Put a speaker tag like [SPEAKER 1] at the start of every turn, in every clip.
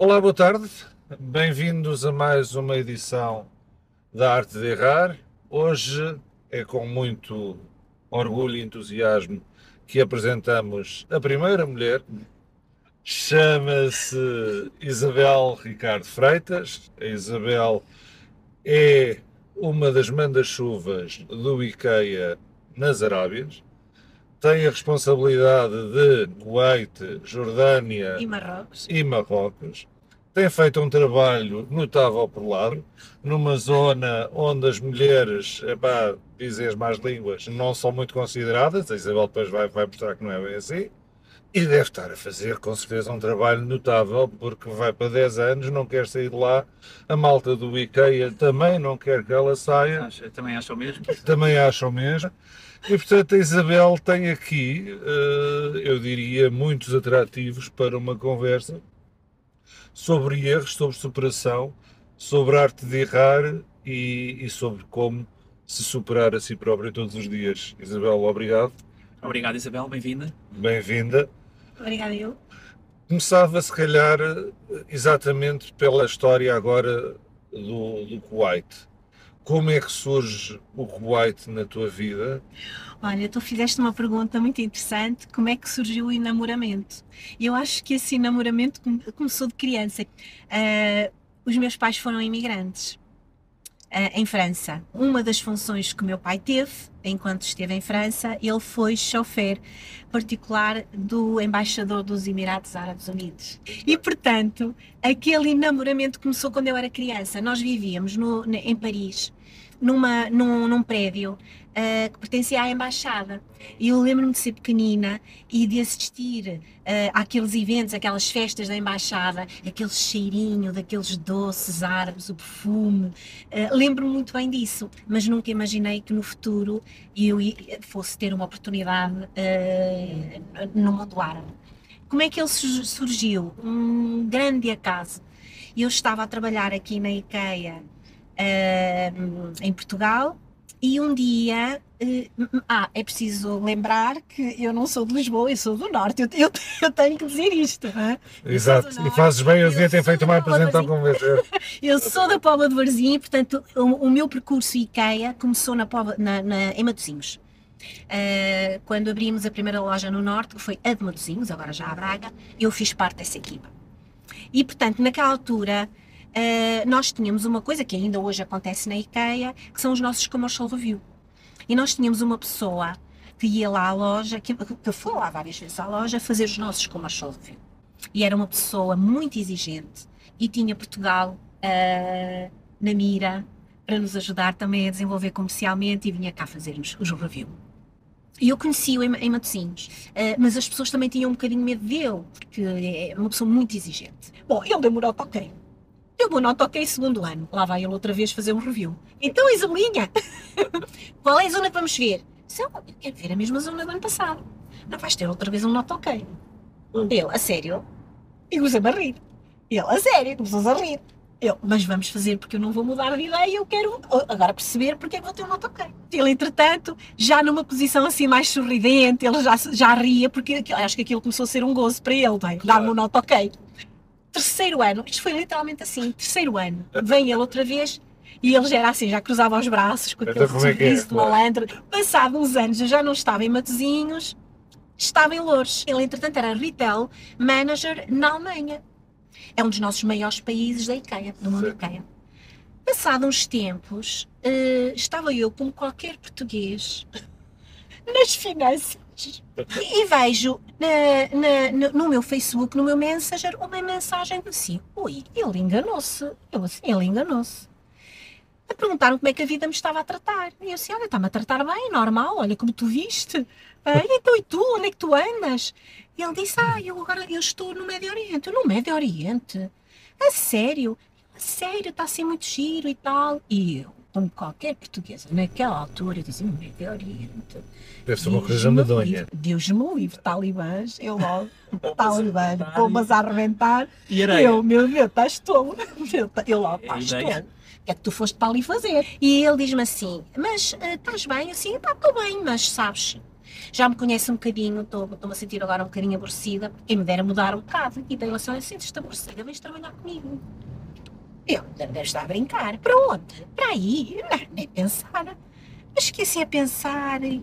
[SPEAKER 1] Olá, boa tarde. Bem-vindos a mais uma edição da Arte de Errar. Hoje é com muito orgulho e entusiasmo que apresentamos a primeira mulher. Chama-se Isabel Ricardo Freitas. A Isabel é uma das mandas-chuvas do IKEA nas Arábias. Tem a responsabilidade de Kuwait, Jordânia
[SPEAKER 2] E Marrocos.
[SPEAKER 1] e Marrocos. Tem feito um trabalho notável por lá, numa zona onde as mulheres, epá, dizem as más línguas, não são muito consideradas. A Isabel depois vai, vai mostrar que não é bem assim. E deve estar a fazer, com certeza, um trabalho notável, porque vai para 10 anos, não quer sair de lá. A malta do IKEA também não quer que ela saia
[SPEAKER 3] Acho- também acho o mesmo.
[SPEAKER 1] também acham mesmo. E portanto a Isabel tem aqui, eh, eu diria, muitos atrativos para uma conversa sobre erros, sobre superação, sobre a arte de errar e, e sobre como se superar a si próprio todos os dias. Isabel, obrigado,
[SPEAKER 3] Obrigado, Isabel, bem-vinda.
[SPEAKER 1] bem-vinda.
[SPEAKER 2] Obrigada eu.
[SPEAKER 1] Começava se calhar exatamente pela história agora do, do Kuwait. Como é que surge o Kuwait na tua vida?
[SPEAKER 2] Olha, tu fizeste uma pergunta muito interessante. Como é que surgiu o enamoramento? Eu acho que esse enamoramento come- começou de criança. Ah, os meus pais foram imigrantes em França. Uma das funções que meu pai teve, enquanto esteve em França, ele foi chofer particular do embaixador dos Emirados Árabes Unidos. E, portanto, aquele enamoramento começou quando eu era criança. Nós vivíamos no- em Paris, numa, num, num prédio ah, que pertencia à embaixada. E eu lembro-me de ser pequenina e de assistir ah, àqueles eventos, aquelas festas da embaixada, aquele cheirinho daqueles doces árabes, o perfume. Ah, lembro-me muito bem disso, mas nunca imaginei que no futuro eu fosse ter uma oportunidade ah, no mundo árabe. Como é que ele su- surgiu? Um grande acaso. Eu estava a trabalhar aqui na IKEA em Portugal e um dia. eh, ah, é preciso lembrar que eu não sou de Lisboa, eu sou do Norte. Eu, eu- eu tenho que dizer isto. sou do
[SPEAKER 1] Exato, e
[SPEAKER 2] Norte,
[SPEAKER 1] fazes bem, eu devia ter feito uma apresentação você.
[SPEAKER 2] Eu sou da Póvoa de Varzim, portanto, o, o meu percurso IKEA começou na Póvoa- na- na- em Matosinhos. Eh, quando abrimos a primeira loja no Norte, que foi a de Matosinhos, agora já a Braga, eu fiz parte dessa equipa. E, portanto, naquela altura, eh, nós tínhamos uma coisa que ainda hoje acontece na IKEA, que são os nossos commercial review. E nós tínhamos uma pessoa que ia lá à loja, que, que foi lá várias vezes à loja, fazer os nossos commercial review. E era uma pessoa muito exigente e tinha Portugal eh, na mira para nos ajudar também a desenvolver comercialmente e vinha cá fazer-nos os review. E eu conheci-o em, em Matosinhos, eh, mas as pessoas também tinham um bocadinho medo dele, porque é uma pessoa muito exigente. Bom, ele deu-me o nota Deu-me o nota ok segundo ano. Lá vai ele outra vez fazer um review. Então, Isabelinha, qual é a zona que vamos ver? Disse, "Ah, eu quero ver a mesma zona do ano passado. Não vais ter outra vez um nota ok. Ele, a sério? E comecei-me a rir. Ele, a sério, começou a rir. Eu, mas vamos fazer porque eu não vou mudar de ideia, eu quero agora perceber porque é que vou ter um ok. Ele, entretanto, já numa posição assim mais sorridente, ele já, já ria, porque acho que aquilo começou a ser um gozo para ele, bem, dar-me um ok. Terceiro ano, isto foi literalmente assim, terceiro ano, vem ele outra vez e ele já era assim, já cruzava os braços com aquele
[SPEAKER 1] Então como é é?
[SPEAKER 2] sorriso de malandro. Passado uns anos, eu já não estava em Matosinhos, estava em Lourdes. Ele, entretanto, era retail manager na Alemanha. É um dos nossos maiores países da IKEA, do mundo
[SPEAKER 1] Sim.
[SPEAKER 2] IKEA. Passado uns tempos, eh, estava eu, como qualquer português, nas finanças. E vejo na- na- no, meu Facebook, no meu Messenger, uma mensagem assim: Ui, ele enganou-se. Eu assim, ele enganou-se. A perguntaram como é que a vida me estava a tratar. E eu assim: Olha, está-me a tratar bem, normal, olha como tu viste. Ah, então, e tu, onde é que tu andas? E ele disse: Ah, eu agora eu estou no Médio Oriente. Eu, no Médio Oriente? A sério? A sério, está assim muito giro e tal. E eu, como qualquer portuguesa, naquela altura, eu disse: Médio Oriente.
[SPEAKER 1] Deve ser uma coisa
[SPEAKER 2] me
[SPEAKER 1] medonha.
[SPEAKER 2] Deus me livre, talibãs, eu logo, talibãs, bombas a arrebentar,
[SPEAKER 3] E areia.
[SPEAKER 2] eu, meu Deus, estás tolo, Eu, eu logo, estás tolo, o que é que tu foste para ali fazer? E ele diz-me assim, mas eh, estás bem? Assim, pá, estou bem, mas sabes, Já me conhece um bocadinho, estou-me a sentir agora um bocadinho aborrecida, quem me dera mudar um bocado. E daí ela assim, sentes-te aborrecida, vens trabalhar comigo. Eu, a brincar. Para onde? Para aí? Nem pensar. Mas esqueci a pensar e,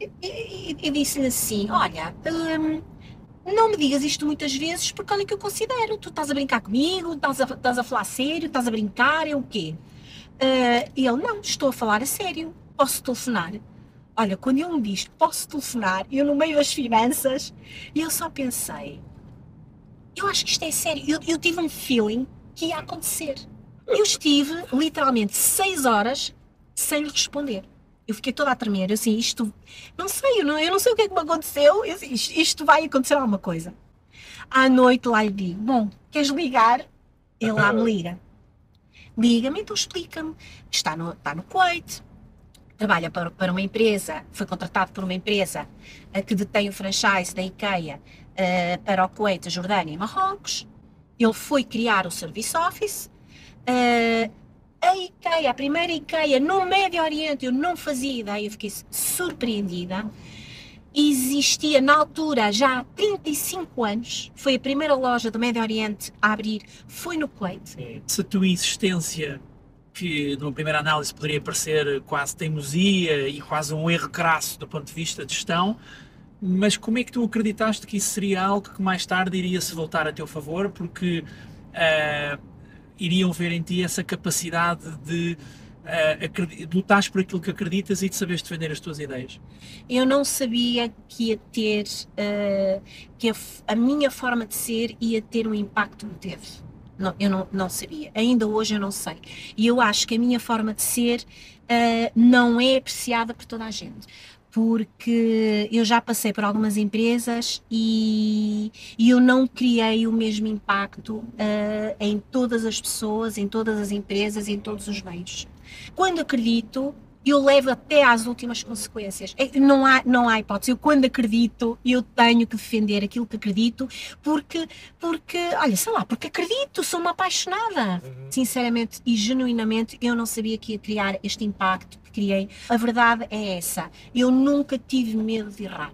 [SPEAKER 2] e, e, e disse-lhe assim, olha, hum, não me digas isto muitas vezes porque olha que eu considero. Tu estás a brincar comigo, estás a, estás a falar sério, estás a brincar, é o quê? Uh, ele, não, estou a falar a sério, posso telefonar. Olha, quando ele me diz posso telefonar, eu no meio das finanças, eu só pensei, eu acho que isto é sério. Eu, eu tive um feeling que ia acontecer. Eu estive literalmente seis horas sem lhe responder. Eu fiquei toda a tremer, eu assim, isto, não sei, eu não, eu não sei o que é que me aconteceu, eu, assim, isto, vai acontecer alguma coisa. À noite lá lhe digo, bom, queres ligar? Ele lá me liga. Liga-me, então explica-me. Está no, está no Kuwait, trabalha para, para uma empresa, foi contratado por uma empresa uh, que detém o franchise da IKEA uh, para o Kuwait, a Jordânia e Marrocos. Ele foi criar o Service Office. Uh, a IKEA, a primeira IKEA no Médio Oriente, eu não fazia ideia, eu fiquei surpreendida. Existia na altura já há 35 anos, foi a primeira loja do Médio Oriente a abrir, foi no Kuwait.
[SPEAKER 3] Se a tua insistência, que numa primeira análise poderia parecer quase teimosia e quase um erro crasso do ponto de vista de gestão, mas como é que tu acreditaste que isso seria algo que mais tarde iria se voltar a teu favor? Porque uh, iriam ver em ti essa capacidade de uh, lutares por aquilo que acreditas e de saberes defender as tuas ideias?
[SPEAKER 2] Eu não sabia que ia ter, uh, que a, a, minha forma de ser ia ter um impacto que teve. Não, eu não, não sabia. Ainda hoje eu não sei. E eu acho que a minha forma de ser uh, não é apreciada por toda a gente porque eu já passei por algumas empresas e, e eu não criei o mesmo impacto uh, em todas as pessoas, em todas as empresas, em todos os meios. Quando acredito, eu levo até às últimas consequências. É, não há, não há hipótese. Eu, quando acredito, eu tenho que defender aquilo que acredito, porque, porque olha, sei lá, porque acredito, sou uma apaixonada. Uhum. Sinceramente e genuinamente, eu não sabia que ia criar este impacto criei. A verdade é essa. Eu nunca tive medo de errar.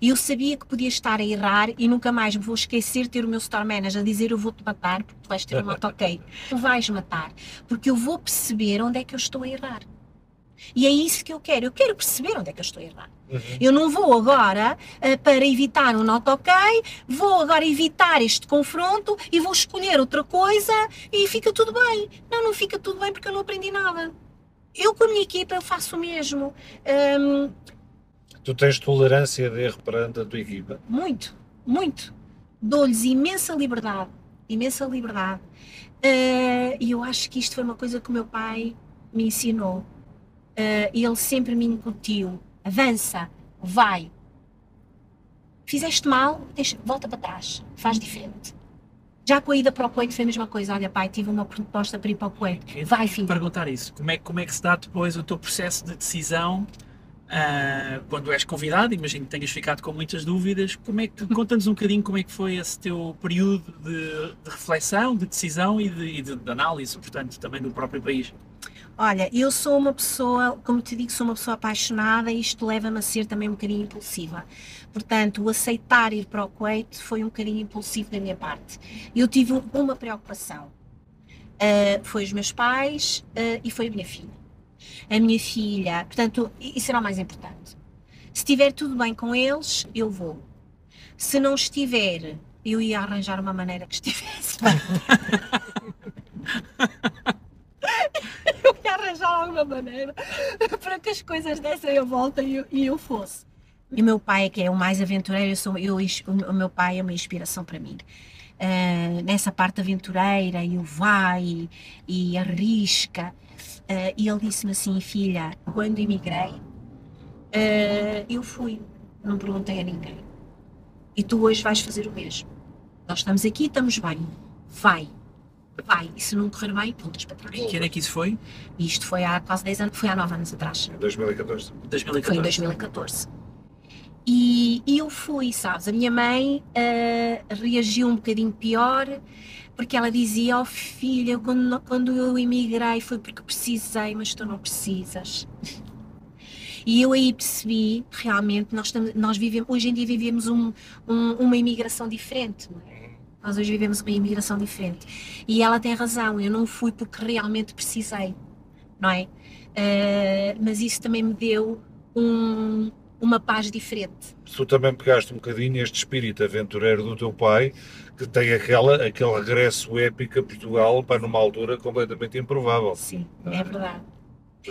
[SPEAKER 2] Eu sabia que podia estar a errar e nunca mais me vou esquecer de ter o meu store manager a dizer eu vou-te matar porque tu vais ter uma ok. Tu vais matar. Porque eu vou perceber onde é que eu estou a errar. E é isso que eu quero. Eu quero perceber onde é que eu estou a errar. Uhum. Eu não vou agora, uh, para evitar um not ok, vou agora evitar este confronto e vou escolher outra coisa e fica tudo bem. Não, não fica tudo bem porque eu não aprendi nada. Eu com a minha equipa eu faço o mesmo. Um,
[SPEAKER 1] Tu tens tolerância de erro perante a tua equipa?
[SPEAKER 2] Muito, muito. Dou-lhes imensa liberdade, imensa liberdade. Uh, e eu acho que isto foi uma coisa que o meu pai me ensinou. Uh, ele sempre me incutiu: avança, vai. Fizeste mal, deixa, volta para trás, faz diferente. Já com a ida para o Coelho foi a mesma coisa. Olha, pai, tive uma proposta para ir para o Coelho. Vai, filho.
[SPEAKER 3] perguntar isso. Como é, como é que se dá depois o teu processo de decisão Uh, quando és convidado, imagino que tenhas ficado com muitas dúvidas. Como é que conta-nos um bocadinho como é que foi esse teu período de, de reflexão, de decisão e, de, e de, de, análise, portanto, também do próprio país?
[SPEAKER 2] Olha, eu sou uma pessoa, como te digo, sou uma pessoa apaixonada e isto leva-me a ser também um bocadinho impulsiva. Portanto, o aceitar ir para o Kuwait foi um bocadinho impulsivo da minha parte. Eu tive uma preocupação. Uh, foi os meus pais uh, e foi a minha filha a minha filha. Portanto, isso será o mais importante. Se estiver tudo bem com eles, eu vou. Se não estiver, eu ia arranjar uma maneira que estivesse bem. eu ia arranjar alguma maneira para que as coisas dessem a volta e eu, e eu fosse. E meu pai, que é o mais aventureiro, eu sou, eu, o meu pai é uma inspiração para mim. Uh, nessa parte aventureira, e o vai e arrisca. Uh, e ele disse-me assim, filha, quando emigrei, uh, eu fui, não perguntei a ninguém. E tu hoje vais fazer o mesmo. Nós estamos aqui, estamos bem. Vai, vai. E se não correr bem, pontas para trás.
[SPEAKER 3] Em que ano é que isso foi?
[SPEAKER 2] Isto foi há quase 10 anos, foi há 9 anos atrás.
[SPEAKER 1] 2014.
[SPEAKER 3] 2014.
[SPEAKER 2] Foi em 2014. E, e eu fui, sabes? A minha mãe uh, reagiu um bocadinho pior porque ela dizia: Oh filha, quando, quando eu emigrei foi porque precisei, mas tu não precisas. E eu aí percebi, realmente, nós, estamos, nós vivemos, hoje em dia vivemos um, um, uma imigração diferente, não é? Nós hoje vivemos uma imigração diferente. E ela tem razão, eu não fui porque realmente precisei, não é? Uh, mas isso também me deu um, uma paz diferente.
[SPEAKER 1] Tu também pegaste um bocadinho este espírito aventureiro do teu pai, que tem aquela, aquele regresso épico a Portugal para numa altura completamente improvável.
[SPEAKER 2] Sim, é verdade.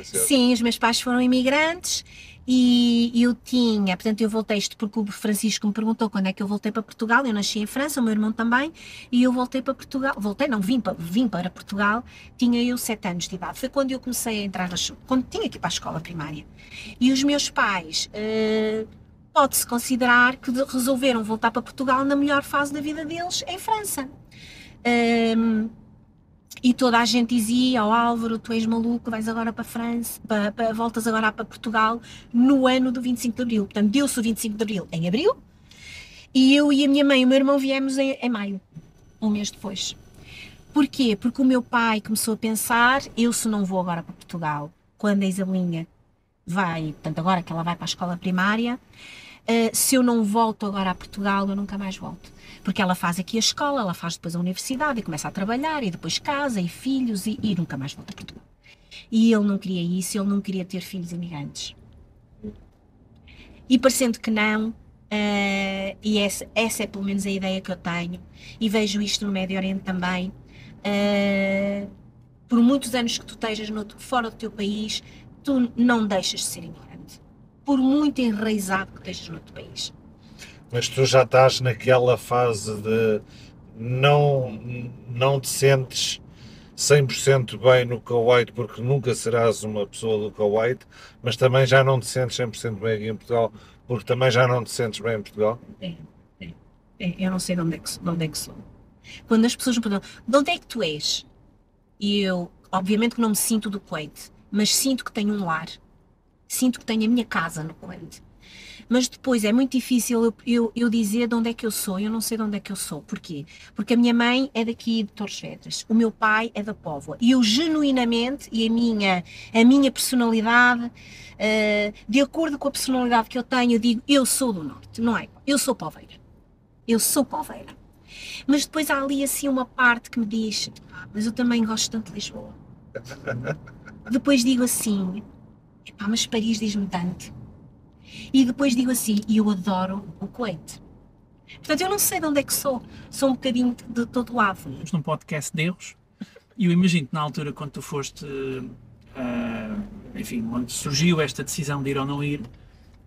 [SPEAKER 2] Sim, os meus pais foram imigrantes e eu tinha, portanto, eu voltei isto porque o Francisco me perguntou quando é que eu voltei para Portugal. Eu nasci em França, o meu irmão também, e eu voltei para Portugal. Voltei, não, vim para, vim para Portugal, tinha eu sete anos de idade. Foi quando eu comecei a entrar na quando tinha que ir para a escola primária. E os meus pais, uh, pode-se considerar que resolveram voltar para Portugal na melhor fase da vida deles, em França. Um, e toda a gente dizia ao oh, Álvaro, tu és maluco, vais agora para a França, para, para, voltas agora para Portugal no ano do 25 de Abril. Portanto, deu-se o 25 de Abril em Abril e eu e a minha mãe e o meu irmão viemos em, em Maio, um mês depois. Porquê? Porque o meu pai começou a pensar, eu se não vou agora para Portugal, quando a Isabelinha vai, portanto agora que ela vai para a escola primária, uh, se eu não volto agora a Portugal, eu nunca mais volto porque ela faz aqui a escola, ela faz depois a universidade e começa a trabalhar e depois casa e filhos e, e nunca mais volta a Portugal. E ele não queria isso, ele não queria ter filhos imigrantes. E parecendo que não, uh, e essa, essa é pelo menos a ideia que eu tenho, e vejo isto no Médio Oriente também, uh, por muitos anos que tu estejas no, fora do teu país, tu não deixas de ser imigrante. Por muito enraizado que estejas no teu país
[SPEAKER 1] mas tu já estás naquela fase de não, não te sentes 100% bem no Kuwait porque nunca serás uma pessoa do Kuwait, mas também já não te sentes 100% bem aqui em Portugal porque também já não te sentes bem em Portugal?
[SPEAKER 2] É, é, é eu não sei de onde, é que, de onde é que sou. Quando as pessoas me perguntam de onde é que tu és? E eu, obviamente que não me sinto do Kuwait, mas sinto que tenho um lar. Sinto que tenho a minha casa no Kuwait mas depois é muito difícil eu, eu, eu, dizer de onde é que eu sou, eu não sei de onde é que eu sou. Porquê? Porque a minha mãe é daqui de Torres Vedras, o meu pai é da Póvoa, e eu genuinamente, e a minha, a minha personalidade, uh, de acordo com a personalidade que eu tenho, eu digo, eu sou do Norte, não é? Eu sou poveira. Eu sou poveira. Mas depois há ali assim uma parte que me diz, ah, mas eu também gosto tanto de Lisboa. depois digo assim, mas Paris diz-me tanto e depois digo assim, e eu adoro o Kuwait. Portanto, eu não sei de onde é que sou, sou um bocadinho de todo lado.
[SPEAKER 3] Estamos num podcast de erros, e eu imagino que na altura quando tu foste, uh, enfim, quando surgiu esta decisão de ir ou não ir,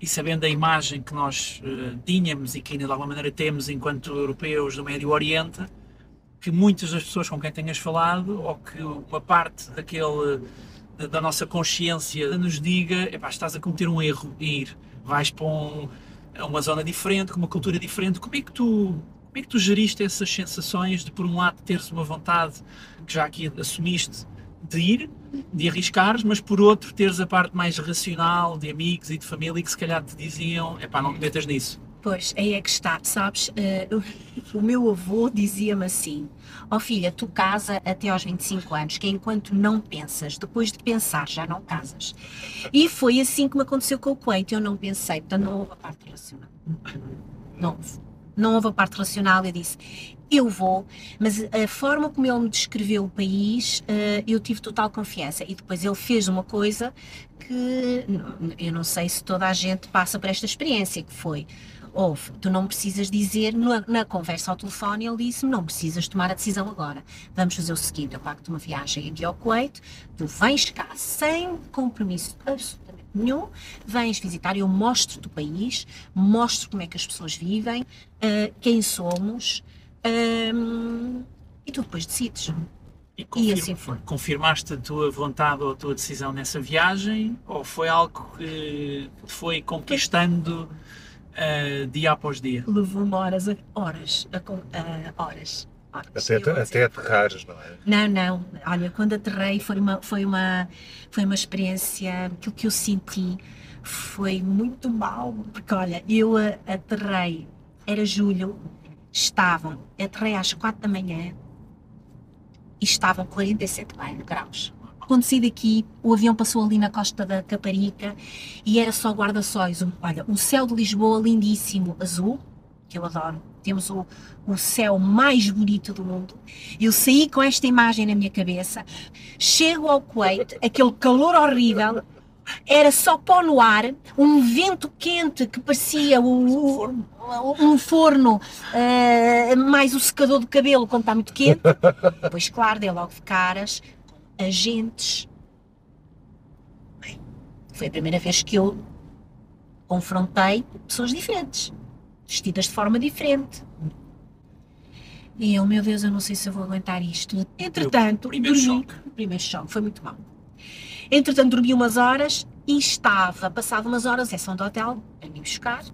[SPEAKER 3] e sabendo a imagem que nós uh, tínhamos e que ainda de alguma maneira temos enquanto europeus do Médio Oriente, que muitas das pessoas com quem tenhas falado, ou que uma parte daquele da nossa consciência nos diga, epá, estás a cometer um erro e ir vais para um, uma zona diferente, com uma cultura diferente. Como é que tu, como é que tu geriste essas sensações de, por um lado, teres uma vontade que já aqui assumiste de ir, de arriscares, mas por outro, teres a parte mais racional de amigos e de família que se calhar te diziam: é pá, não te metas nisso.
[SPEAKER 2] Pois, aí é que está, sabes? Uh, o meu avô dizia-me assim: Ó oh filha, tu casa até aos 25 anos, que é enquanto não pensas, depois de pensar já não casas. E foi assim que me aconteceu com o Kuwait. Eu não pensei, portanto não houve a parte racional. Não houve. Não houve a parte racional. Eu disse: eu vou, mas a forma como ele me descreveu o país, uh, eu tive total confiança. E depois ele fez uma coisa que eu não sei se toda a gente passa por esta experiência, que foi Houve, tu não precisas dizer, na, na conversa ao telefone ele disse-me, não precisas tomar a decisão agora, vamos fazer o seguinte, eu pago-te uma viagem aqui ao Kuwait, tu vens cá sem compromisso absolutamente nenhum, vens visitar, eu mostro-te o país, mostro como é que as pessoas vivem, uh, quem somos, um, e tu depois decides.
[SPEAKER 3] E, confirma, e, assim foi. Confirmaste a tua vontade ou a tua decisão nessa viagem? Ou foi algo que foi conquistando uh, dia após dia?
[SPEAKER 2] Levou-me horas, horas, a, uh, horas.
[SPEAKER 1] Até, até, até aterrares, não é?
[SPEAKER 2] Não, não. Olha, quando aterrei foi uma, foi uma, foi uma experiência, aquilo que eu senti foi muito mal, porque olha, eu aterrei, era julho, estavam, aterrei às quatro da manhã e estavam 47 graus. Saí daqui, o avião passou ali na costa da Caparica e era só guarda-sóis. Olha, o céu de Lisboa lindíssimo, azul, que eu adoro. Temos o, o céu mais bonito do mundo. Eu saí com esta imagem na minha cabeça. Chego ao Kuwait, aquele calor horrível, era só pó no ar, um vento quente que parecia o- o- um forno, eh, mais o secador de cabelo quando está muito quente. Depois, claro, dei logo de caras agentes. Bem, Foi a primeira vez que eu confrontei pessoas diferentes, vestidas de forma diferente. E eu, meu Deus, eu não sei se eu vou aguentar isto. Entretanto,
[SPEAKER 3] primeiro
[SPEAKER 2] dormi.
[SPEAKER 3] choque.
[SPEAKER 2] Primeiro choque foi muito mau. Entretanto, dormi umas horas e estava, passado umas horas, é só do hotel, para me buscar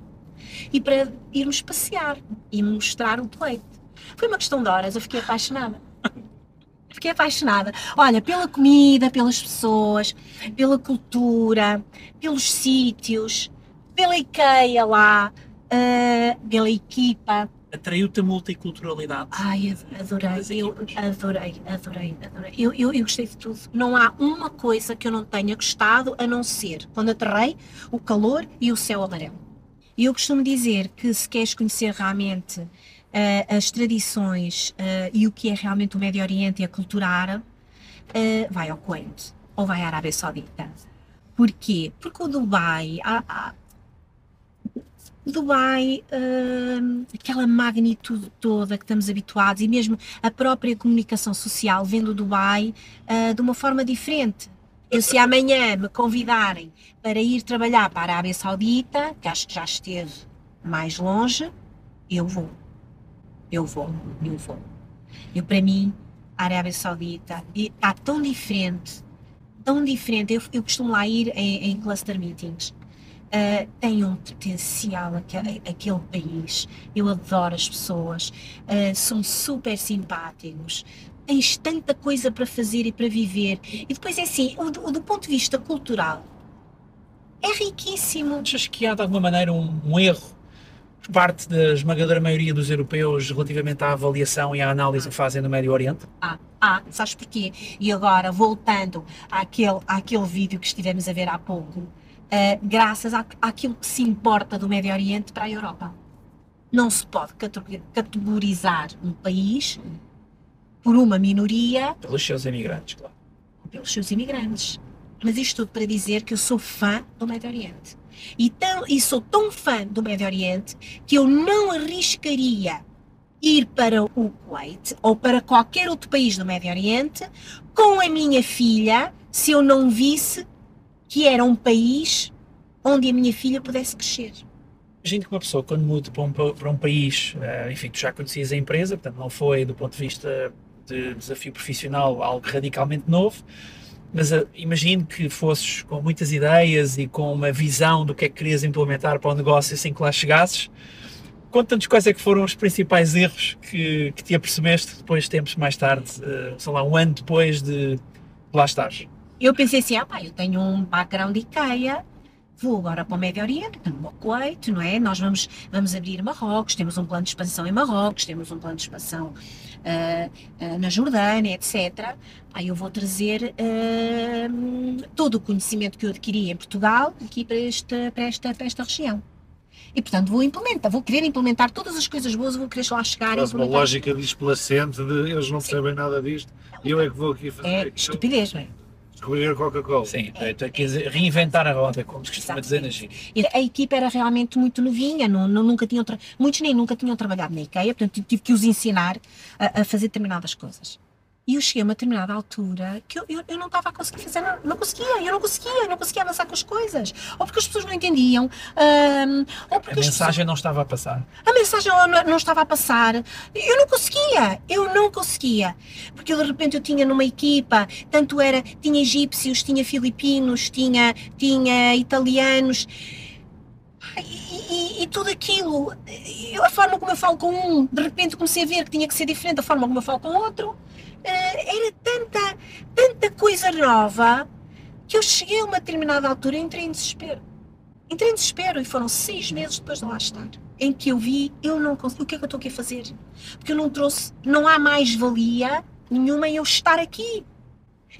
[SPEAKER 2] e para irmos passear e mostrar o pleito. Foi uma questão de horas, eu fiquei apaixonada. Fiquei apaixonada. Olha, pela comida, pelas pessoas, pela cultura, pelos sítios, pela IKEA lá, ah, pela equipa.
[SPEAKER 3] Atraiu-te a multiculturalidade.
[SPEAKER 2] Ai, ad- adorei, eu adorei, adorei, adorei. Eu, eu, eu gostei de tudo. Não há uma coisa que eu não tenha gostado a não ser, quando aterrei, o calor e o céu amarelo. E eu costumo dizer que se queres conhecer realmente eh, as tradições eh, e o que é realmente o Médio Oriente e a cultura árabe, eh, vai ao Kuwait ou vai à Arábia Saudita. Porquê? Porque o Dubai, há- há- Dubai, hum, aquela magnitude toda que estamos habituados e mesmo a própria comunicação social vendo Dubai ah, de uma forma diferente. Eu, se amanhã me convidarem para ir trabalhar para a Arábia Saudita, que acho que já esteve mais longe, eu vou. Eu vou, eu vou. Eu, para mim, a Arábia Saudita está tão diferente, tão diferente. Eu, eu costumo lá ir em, em cluster meetings. Uh, tem um potencial aque- aquele país. Eu adoro as pessoas, uh, são super simpáticos. Tens tanta coisa para fazer e para viver. E depois é assim, do- do ponto de vista cultural, é riquíssimo.
[SPEAKER 3] Achas que há de alguma maneira um, um erro parte da esmagadora maioria dos europeus relativamente à avaliação e à análise que fazem no Médio Oriente?
[SPEAKER 2] Ah, ah, sabes porquê? E agora, voltando àquele, àquele vídeo que estivemos a ver há pouco, ah, graças à, àquilo que se importa do Médio Oriente para a Europa. Não se pode cate- categorizar um país por uma minoria
[SPEAKER 3] Pelos seus imigrantes, claro.
[SPEAKER 2] pelos seus imigrantes. Mas isto tudo para dizer que eu sou fã do Médio Oriente. E, tão, e sou tão fã do Médio Oriente que eu não arriscaria ir para o Kuwait ou para qualquer outro país do Médio Oriente com a minha filha se eu não visse que era um país onde a minha filha pudesse crescer.
[SPEAKER 3] Imagino que uma pessoa, quando muda para um, pa- para um país, eh, enfim, tu já conhecias a empresa, portanto não foi do ponto de vista de desafio profissional algo radicalmente novo, mas eh, imagino que fosses com muitas ideias e com uma visão do que é que querias implementar para o negócio assim que lá chegasses. Conta-nos quais é que foram os principais erros que, que te apercebeste depois, tempos mais tarde, eh, sei lá, um ano depois de lá estares.
[SPEAKER 2] Eu pensei assim, ah pá, eu tenho um background de IKEA, vou agora para o Médio Oriente, no meu Kuwait, não é? Nós vamos, vamos abrir Marrocos, temos um plano de expansão em Marrocos, temos um plano de expansão ah, na Jordânia, etc. Aí eu vou trazer ah, todo o conhecimento que eu adquiri em Portugal aqui para esta, para esta, para esta região. E portanto vou implementar, vou querer implementar todas as coisas boas, vou querer lá chegar e
[SPEAKER 1] Faz uma lógica displacente de eles não percebem nada disto e eu é que vou aqui fazer
[SPEAKER 2] É
[SPEAKER 1] aquilo.
[SPEAKER 2] estupidez, não é?
[SPEAKER 1] Descobrir a Coca-Cola.
[SPEAKER 3] Sim, tu quis reinventar a roda, como se costuma dizer na.
[SPEAKER 2] E A equipa era realmente muito novinha, não, não- nunca tinham tra- muitos nem nunca tinham trabalhado na IKEA, portanto tive que os ensinar a, a fazer determinadas coisas. E eu cheguei a uma determinada altura que eu, eu, eu não estava a conseguir fazer nada, não conseguia, eu não conseguia, eu não conseguia avançar com as coisas. Ou porque as pessoas não entendiam, ahm, ou
[SPEAKER 3] A
[SPEAKER 2] porque as
[SPEAKER 3] mensagem não estava a passar.
[SPEAKER 2] a mensagem não, não estava a passar. Eu não conseguia, eu não conseguia. Porque eu, de repente eu tinha numa equipa, tanto era, tinha egípcios, tinha filipinos, tinha, tinha italianos. E, e- e tudo aquilo, a forma como eu falo com um, de repente comecei a ver que tinha que ser diferente da forma como eu falo com o outro. Eh, Era tanta, tanta coisa nova que eu cheguei a uma determinada altura e entrei em desespero. Entrei em desespero e foram seis meses depois de lá estar, em que eu vi, eu não consigo, o que é que eu estou aqui a fazer? Porque eu não trouxe, não há mais valia nenhuma em eu estar aqui.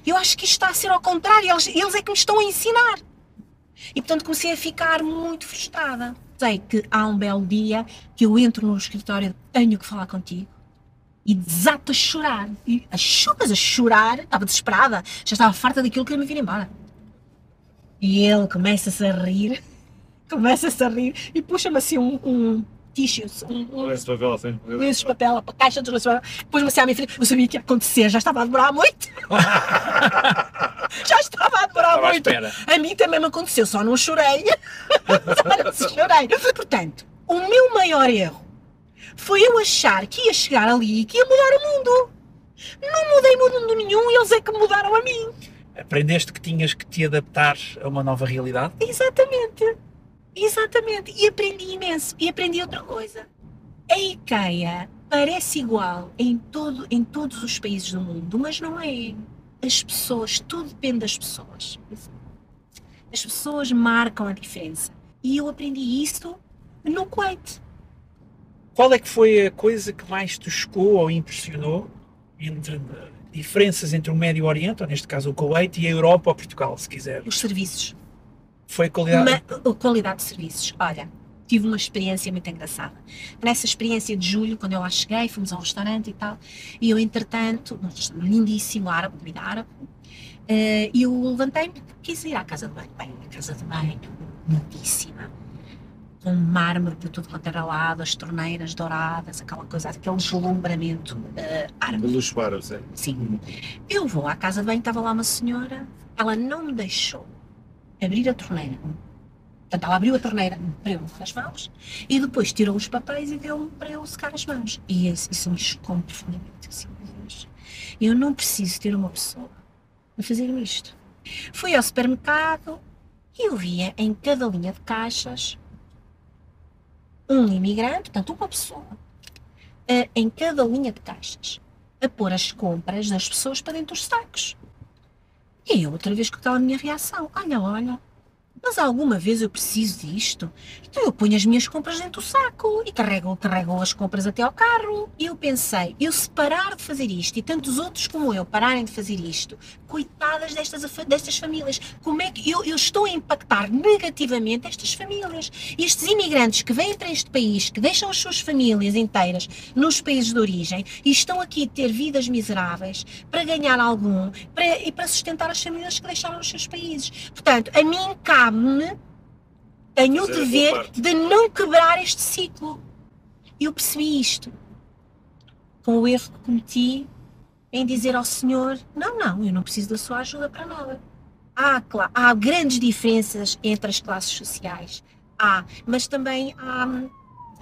[SPEAKER 2] Eu acho que isto está a ser ao contrário, eles, eles é que me estão a ensinar. E portanto comecei a ficar muito frustrada. Sei que há um belo dia que eu entro no escritório, tenho que falar contigo e desato a chorar. E a choras a chorar, estava desesperada, já estava farta daquilo que ia me vir embora. E ele começa-se a rir, começa-se a rir e puxa-me assim um, um tissues, um, um
[SPEAKER 1] Esse papel assim.
[SPEAKER 2] lenços de papel, a caixa de lenços de papel, pôs-me assim à minha frente, eu sabia que ia acontecer, já estava a demorar muito. já estava a demorar
[SPEAKER 3] Estava
[SPEAKER 2] muito.
[SPEAKER 3] espera.
[SPEAKER 2] A mim também me aconteceu, só não chorei. só não chorei. Portanto, o meu maior erro foi eu achar que ia chegar ali e que ia mudar o mundo. Não mudei mundo nenhum, eles é que mudaram a mim.
[SPEAKER 3] Aprendeste que tinhas que te adaptar a uma nova realidade?
[SPEAKER 2] Exatamente. Exatamente. E aprendi imenso. E aprendi outra coisa. A IKEA parece igual em, todo, em todos os países do mundo, mas não é. As pessoas, tudo depende das pessoas. As pessoas marcam a diferença. E eu aprendi isso no Kuwait.
[SPEAKER 3] Qual é que foi a coisa que mais te chocou ou impressionou entre diferenças entre o Médio Oriente, ou neste caso o Kuwait, e a Europa ou Portugal, se quiser?
[SPEAKER 2] Os serviços.
[SPEAKER 3] Foi a qualidade.
[SPEAKER 2] Ma- a qualidade de serviços. Olha, tive uma experiência muito engraçada. Nessa experiência de julho, quando eu lá cheguei, fomos a um restaurante e tal, e eu, entretanto, um restaurante lindíssimo, árabe, comida árabe, eh, e eu levantei-me quis ir à casa de banho. Bem, a casa de banho, lindíssima, com mármore por tudo quanto era lado, as torneiras douradas, aquela coisa, aquele deslumbramento eh, árabe.
[SPEAKER 1] De luz para, sim.
[SPEAKER 2] Sim. Eu vou à casa de banho, estava lá uma senhora, ela não me deixou abrir a torneira. Portanto, ela abriu a torneira para eu as mãos e depois tirou os papéis e deu-me para eu secar as mãos. E isso, me chocou profundamente. Assim. Eu não preciso ter uma pessoa a fazer isto. Fui ao supermercado e eu via em cada linha de caixas um imigrante, portanto, uma pessoa, eh, em cada linha de caixas a pôr as compras das pessoas para dentro dos sacos. E eu outra vez com aquela minha reação. Olha, olha, mas alguma vez eu preciso disto? Então eu ponho as minhas compras dentro do saco e carrego, carrego as compras até ao carro. E eu pensei, eu se parar de fazer isto e tantos outros como eu pararem de fazer isto, coitadas destas, destas famílias, como é que eu, eu estou a impactar negativamente estas famílias? Estes imigrantes que vêm para este país, que deixam as suas famílias inteiras nos países de origem e estão aqui a ter vidas miseráveis para ganhar algum para, e para sustentar as famílias que deixaram os seus países. Portanto, a mim cabe-me, tenho o
[SPEAKER 1] Fazer tua
[SPEAKER 2] dever de não quebrar este ciclo. Eu percebi isto com o erro que cometi em dizer ao Senhor: não, não, eu não preciso da sua ajuda para nada. Há, há grandes diferenças entre as classes sociais. Há, mas também há,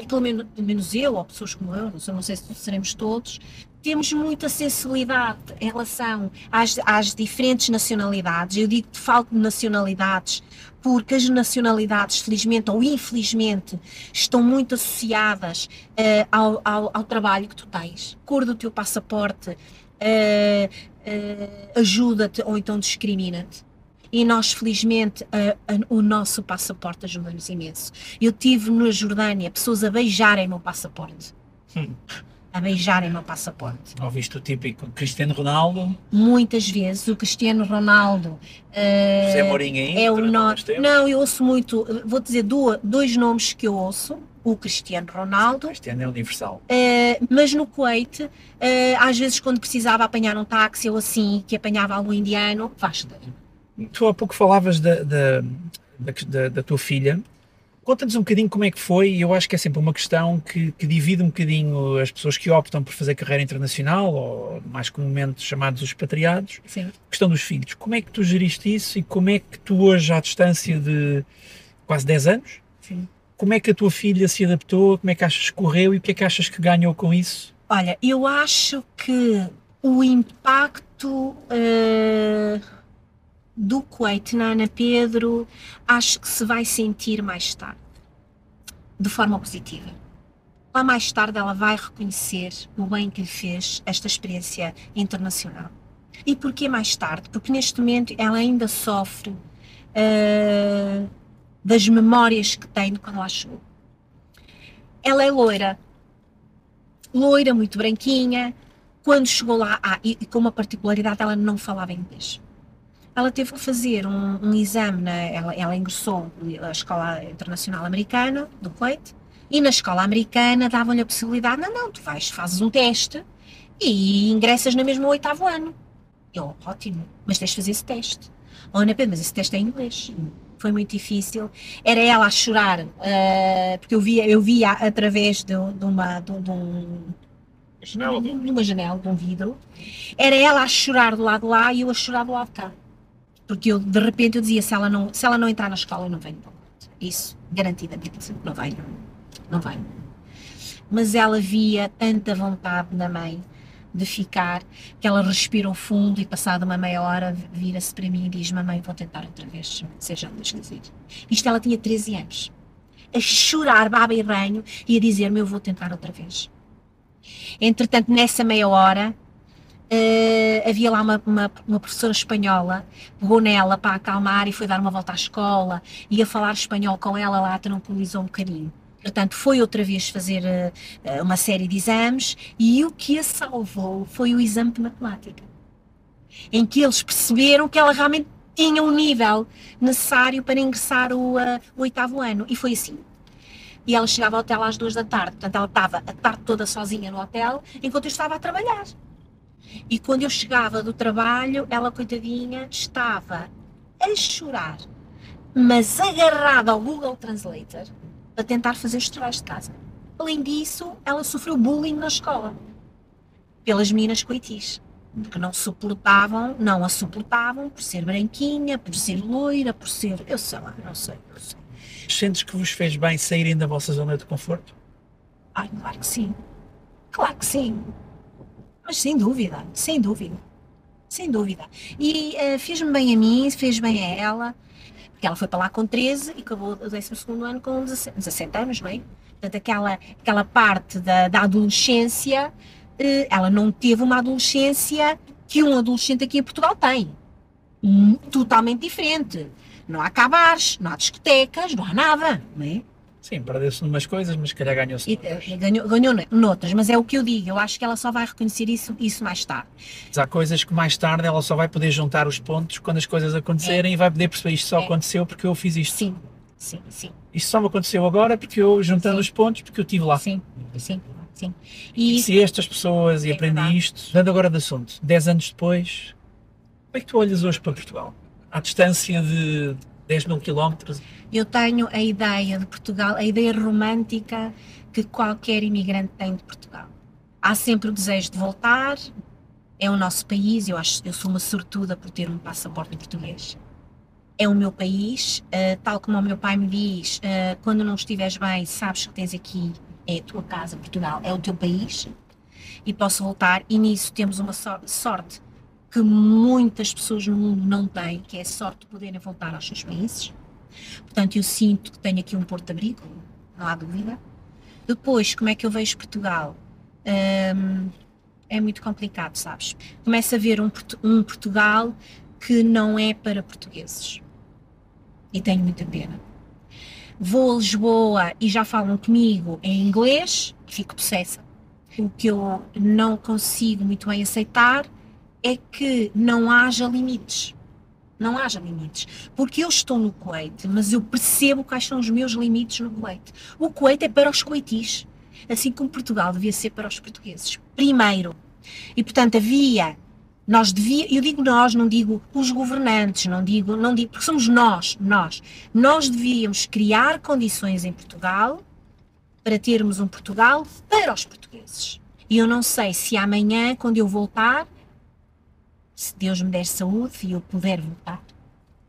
[SPEAKER 2] pelo menos, pelo menos eu, ou pessoas como eu, não sei, não sei se seremos todos, temos muita sensibilidade em relação às, às diferentes nacionalidades. Eu digo que falo de nacionalidades porque as nacionalidades, felizmente ou infelizmente, estão muito associadas eh, ao, ao, ao trabalho que tu tens. Cor do teu passaporte eh, eh, ajuda-te ou então discrimina-te. E nós, felizmente, a- a- o nosso passaporte ajuda-nos imenso. Eu tive na Jordânia pessoas a beijarem o meu passaporte. A beijarem o meu passaporte.
[SPEAKER 3] Ouviste o típico Cristiano Ronaldo,
[SPEAKER 2] Muitas vezes o Cristiano Ronaldo eh,
[SPEAKER 3] José Mourinho ainda,
[SPEAKER 2] é o
[SPEAKER 3] durante
[SPEAKER 2] no...
[SPEAKER 3] alguns tempos.
[SPEAKER 2] Não, eu ouço muito, vou dizer duas, dois nomes que eu ouço, o Cristiano Ronaldo,
[SPEAKER 3] Cristiano é universal.
[SPEAKER 2] eh, mas no Kuwait, eh, às vezes quando precisava apanhar um táxi ou assim, que apanhava algum indiano, basta.
[SPEAKER 3] Tu há pouco falavas da, da, da- da tua filha. Conta-nos um bocadinho como é que foi, e eu acho que é sempre uma questão que, que divide um bocadinho as pessoas que optam por fazer carreira internacional, ou mais comumente chamados os expatriados,
[SPEAKER 2] Sim.
[SPEAKER 3] questão dos filhos. Como é que tu geriste isso e como é que tu hoje, à distância de quase 10 anos,
[SPEAKER 2] Sim.
[SPEAKER 3] como é que a tua filha se adaptou, como é que achas que correu e o que é que achas que ganhou com isso?
[SPEAKER 2] Olha, eu acho que o impacto eh, do Kuwait na Ana Pedro acho que se vai sentir mais tarde, de forma positiva. Lá mais tarde ela vai reconhecer o bem que lhe fez esta experiência internacional. E porquê mais tarde? Porque neste momento ela ainda sofre eh, das memórias que tem de quando lá chegou. Ela é loira, loira, muito branquinha, Quando chegou lá, ah, e, e com uma particularidade, ela não falava inglês. Ela teve que fazer um, um exame, na, ela, ela ingressou na Escola Internacional Americana do Kuwait, e na escola americana davam-lhe a possibilidade, não, não, tu vais, fazes um teste e ingressas no mesmo oitavo ano. Eu, ótimo, mas tens de fazer esse teste. Oh, Ana Pedro, mas esse teste é em inglês. Foi muito difícil. Era ela a chorar, uh, porque eu via, eu via através de, de uma, de, de um,
[SPEAKER 1] Janela.
[SPEAKER 2] de uma janela, de um vidro. Era ela a chorar do lado de lá e eu a chorar do lado de cá. Porque eu, de repente, eu dizia, se ela não, se ela não entrar na escola, eu não venho para o quarto. Isso, garantidamente, não venho. Não venho. Mas ela via tanta vontade na mãe de ficar, que ela respirou fundo e passada uma meia hora vira-se para mim e diz, mamãe, vou tentar outra vez, seja Deus quiser. Isto ela tinha 13 anos. A chorar, baba e ranho, e a dizer-me, eu vou tentar outra vez. Entretanto, nessa meia hora, uh, havia lá uma, uma, uma, professora espanhola, pegou nela para acalmar e foi dar uma volta à escola, ia falar espanhol com ela, lá tranquilizou um bocadinho. Portanto, foi outra vez fazer uh, uma série de exames e o que a salvou foi o exame de matemática, em que eles perceberam que ela realmente tinha um nível necessário para ingressar o, uh, o oitavo ano. E foi assim. E ela chegava ao hotel às duas da tarde, portanto, ela estava a tarde toda sozinha no hotel, enquanto eu estava a trabalhar. E quando eu chegava do trabalho, ela, coitadinha, estava a chorar, mas agarrada ao Google Translator a tentar fazer os trabalhos de casa. Além disso, ela sofreu bullying na escola pelas meninas coitis, porque não suportavam, não a suportavam por ser branquinha, por ser loira, por ser, eu sei lá, não sei, não sei.
[SPEAKER 3] Sentes que vos fez bem saírem da vossa zona de conforto?
[SPEAKER 2] Ai, claro que sim. Claro que sim. Mas sem dúvida, sem dúvida. Sem dúvida. E uh, fez-me bem a mim, fez bem a ela. Porque ela foi para lá com 13 e acabou o 12 ano com 17, 17 anos, não é? Portanto, aquela, aquela parte da, da adolescência, eh, ela não teve uma adolescência que um adolescente aqui em Portugal tem. Hum, totalmente diferente. Não há cabares, não há discotecas, não há nada, não é?
[SPEAKER 3] Sim, perdeu-se numas coisas, mas se calhar ganhou-se
[SPEAKER 2] noutras. Ganhou, ganhou noutras, mas é o que eu digo, eu acho que ela só vai reconhecer isso, isso mais tarde.
[SPEAKER 3] Mas há coisas que mais tarde ela só vai poder juntar os pontos quando as coisas acontecerem é. e vai poder perceber isto só é. aconteceu porque eu fiz isto.
[SPEAKER 2] Sim, sim, sim.
[SPEAKER 3] Isto só me aconteceu agora porque eu, juntando sim. os pontos, porque eu estive lá.
[SPEAKER 2] Sim, sim, sim.
[SPEAKER 3] E, e se estas pessoas e é aprendi verdade. isto, dando agora de assunto, 10 anos depois, como é que tu olhas hoje para Portugal? À distância de 10 mil quilómetros?
[SPEAKER 2] Eu tenho a ideia de Portugal, a ideia romântica que qualquer imigrante tem de Portugal. Há sempre o desejo de voltar, é o nosso país, eu acho eu sou uma sortuda por ter um passaporte português. É o meu país, uh, tal como o meu pai me diz, uh, quando não estiveres bem, sabes que tens aqui, é a tua casa, Portugal, é o teu país, e posso voltar, e nisso temos uma so sorte que muitas pessoas no mundo não têm, que é a sorte de poderem voltar aos seus países. Portanto, eu sinto que tenho aqui um porto-abrigo, não há dúvida. Depois, como é que eu vejo Portugal? Um, é muito complicado, sabes? Começa a ver um, um Portugal que não é para portugueses. E tenho muita pena. Vou a Lisboa e já falam comigo em inglês, fico possessa. O que eu não consigo muito bem aceitar é que não haja limites não haja limites. Porque eu estou no Kuwait, mas eu percebo quais são os meus limites no Kuwait. O Kuwait é para os kuwaitis, assim como Portugal devia ser para os portugueses. Primeiro. E portanto havia, nós devia, eu digo nós, não digo os governantes, não digo, não digo, porque somos nós, nós. Nós devíamos criar condições em Portugal para termos um Portugal para os portugueses. E eu não sei se amanhã, quando eu voltar, se Deus me der saúde e eu puder voltar,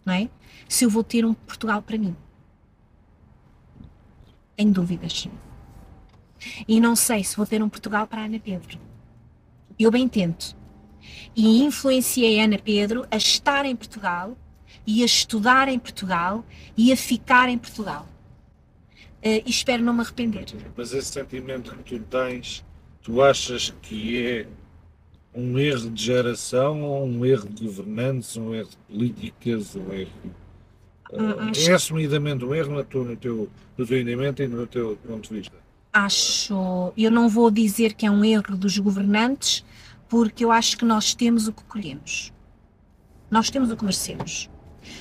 [SPEAKER 2] não é? Se eu vou ter um Portugal para mim. Tenho dúvidas. E não sei se vou ter um Portugal para Ana Pedro. Eu bem tento. E influenciei Ana Pedro a estar em Portugal e a estudar em Portugal e a ficar em Portugal. Uh, e espero não me arrepender.
[SPEAKER 1] Mas esse sentimento que tu tens, tu achas que é um erro de geração ou um erro de governantes, um erro de políticas, um erro. Uh, acho... É assumidamente um erro no teu, no, teu, no teu entendimento e no teu ponto de vista?
[SPEAKER 2] Acho. Eu não vou dizer que é um erro dos governantes, porque eu acho que nós temos o que colhemos. Nós temos o que merecemos.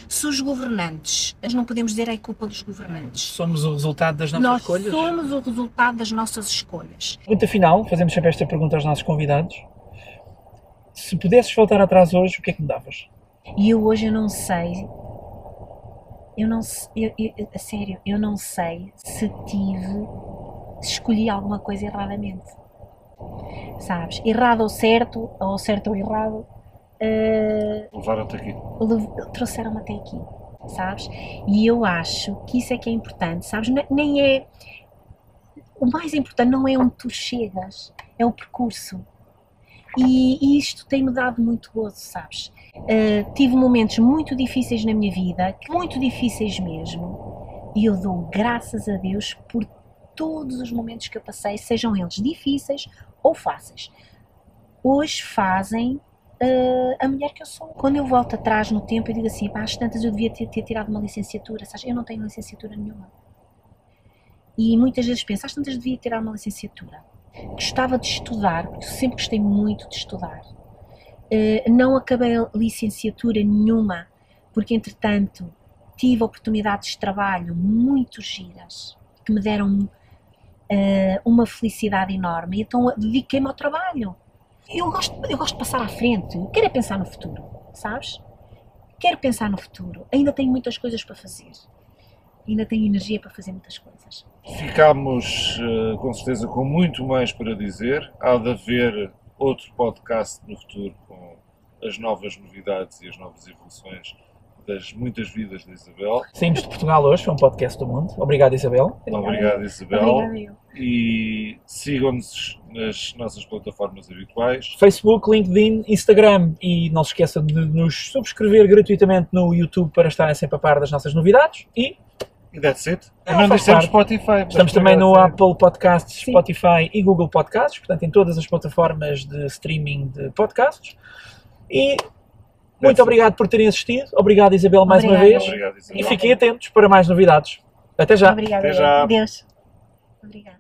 [SPEAKER 2] Se os governantes, nós não podemos dizer é culpa dos governantes.
[SPEAKER 3] Somos o resultado das nossas
[SPEAKER 2] Nós
[SPEAKER 3] escolhas.
[SPEAKER 2] somos o resultado das nossas escolhas.
[SPEAKER 3] Pergunta final, fazemos sempre esta pergunta aos nossos convidados. Se pudesses voltar atrás hoje, o que é que mudavas?
[SPEAKER 2] E eu hoje eu não sei, eu não se- eu, eu- a sério, eu não sei se tive, se escolhi alguma coisa erradamente. Sabes? Errado ou certo, ou certo ou errado, eh,
[SPEAKER 1] Levaram-te aqui.
[SPEAKER 2] lev- trouxeram-me até aqui, sabes? E eu acho que isso é que é importante, sabes? Ne- Nem é. O mais importante não é onde tu chegas, é o percurso. E, isto tem-me dado muito gozo, sabes? Uh, tive momentos muito difíceis na minha vida, muito difíceis mesmo, e eu dou graças a Deus por todos os momentos que eu passei, sejam eles difíceis ou fáceis. Hoje fazem uh, a mulher que eu sou. Quando eu volto atrás no tempo, eu digo assim: pá, às tantas eu devia ter, ter tirado uma licenciatura, sabes? Eu não tenho licenciatura nenhuma. E muitas vezes penso: às tantas devia tirar uma licenciatura. Gostava de estudar, porque sempre gostei muito de estudar. Uh, não acabei licenciatura nenhuma, porque entretanto tive oportunidades de trabalho muito giras, que me deram uh, uma felicidade enorme. Então dediquei-me ao trabalho. Eu gosto, eu gosto de passar à frente, eu quero é pensar no futuro, sabes? Quero pensar no futuro. Ainda tenho muitas coisas para fazer. Ainda tenho energia para fazer muitas coisas.
[SPEAKER 1] Ficámos eh, com certeza com muito mais para dizer. Há de haver outro podcast no futuro com as novas novidades e as novas evoluções das muitas vidas de Isabel.
[SPEAKER 3] Saímos de Portugal hoje, foi um podcast do mundo. Obrigado, Isabel.
[SPEAKER 1] Obrigado, Isabel.
[SPEAKER 2] Obrigada eu.
[SPEAKER 1] E sigam-nos nas nossas plataformas habituais.
[SPEAKER 3] Facebook, LinkedIn, Instagram e não se esqueçam de nos subscrever gratuitamente no YouTube para estarem sempre a par das nossas novidades e
[SPEAKER 1] E that's it.
[SPEAKER 3] Não,
[SPEAKER 1] não
[SPEAKER 3] parte.
[SPEAKER 1] Spotify.
[SPEAKER 3] estamos também no
[SPEAKER 1] obrigado,
[SPEAKER 3] Apple Podcasts,
[SPEAKER 2] Sim.
[SPEAKER 3] Spotify e Google Podcasts, portanto em todas as plataformas de streaming de podcasts. E muito
[SPEAKER 1] it.
[SPEAKER 3] obrigado por terem assistido. Obrigado Isabel mais uma
[SPEAKER 2] Obrigada.
[SPEAKER 3] vez.
[SPEAKER 1] Obrigado, Isabel.
[SPEAKER 3] E fiquem atentos para mais novidades. Até já.
[SPEAKER 2] Obrigada.
[SPEAKER 1] Até já.
[SPEAKER 2] Adeus. Obrigada.